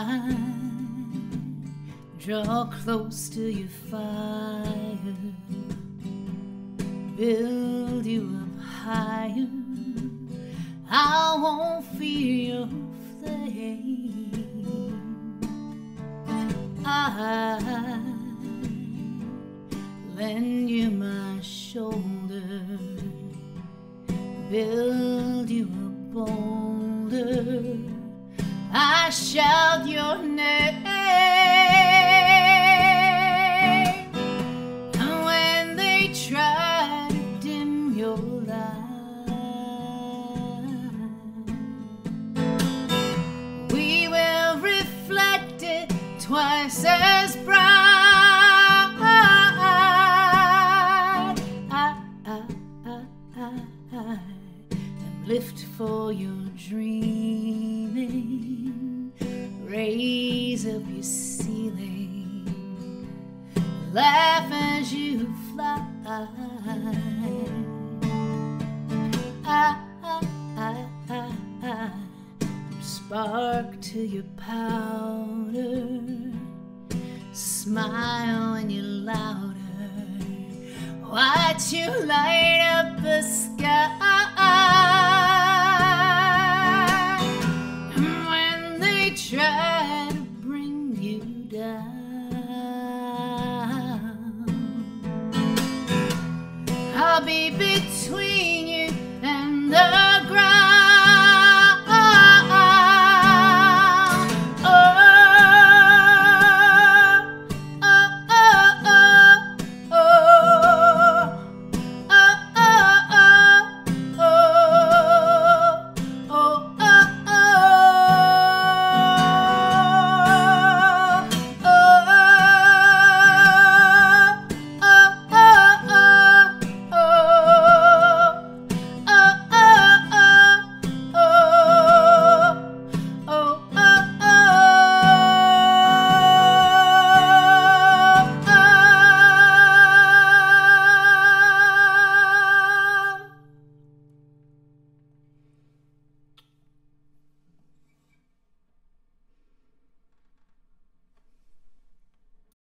I draw close to your fire, build you up higher. I won't fear your flame. I lend you my shoulder, build you a boulder. I shout your name. And when they try to dim your light, we will reflect it twice as bright. Lift for your dreaming, raise up your ceiling, laugh as you fly. I, I, I spark to your powder, smile when you're louder. Watch you light up the sky. Try to bring you down, I'll be between you and the